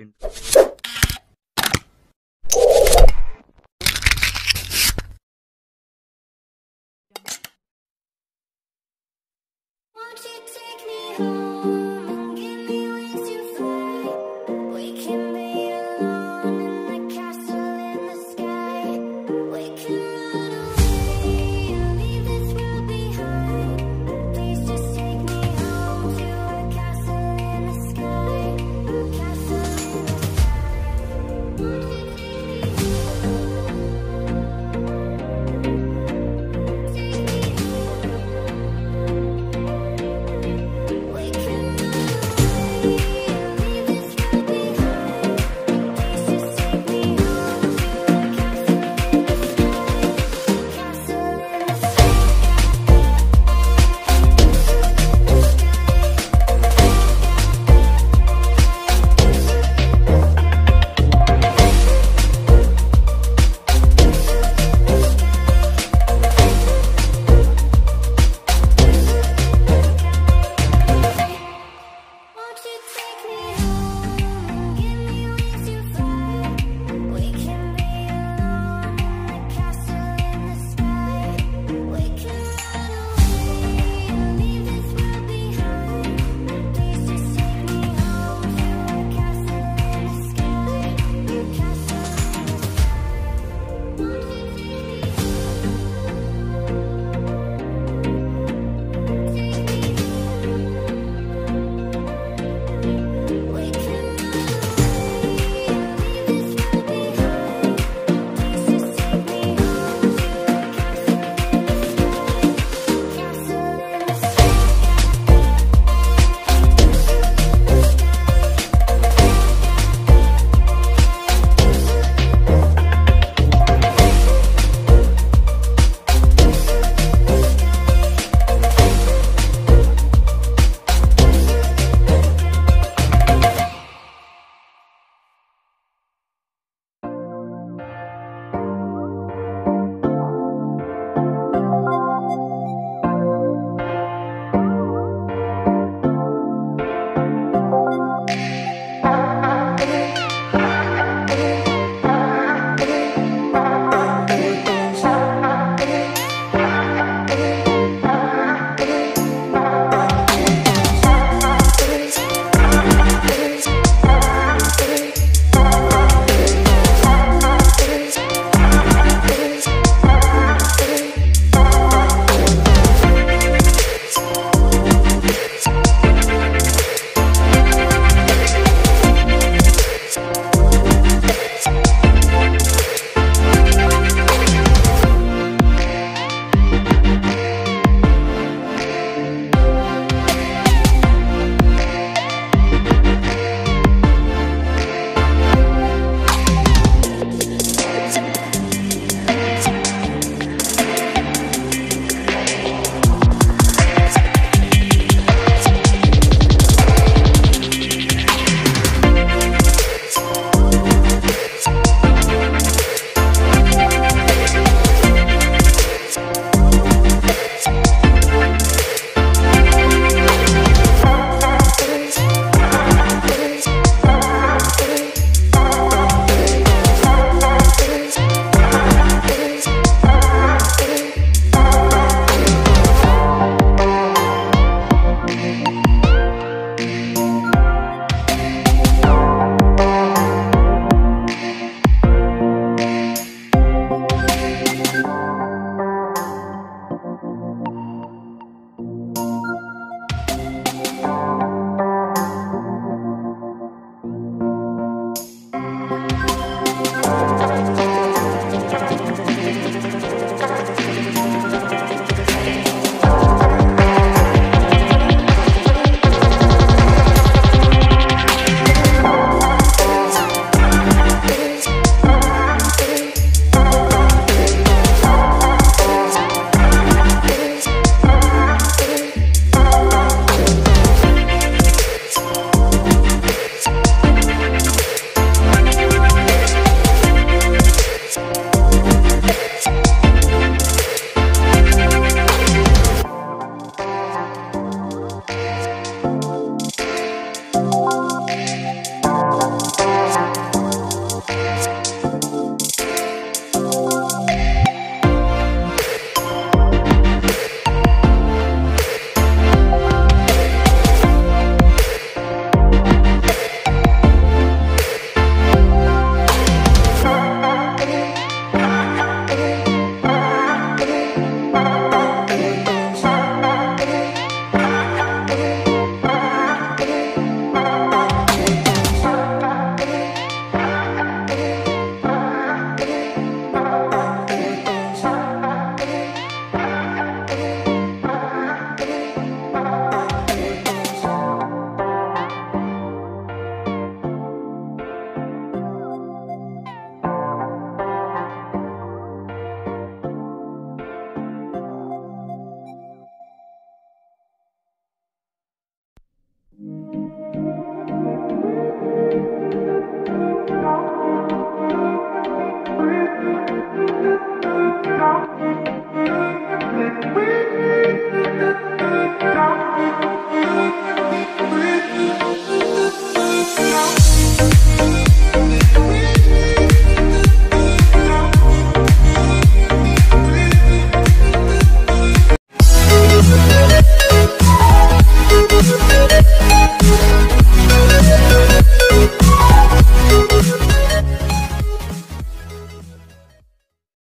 second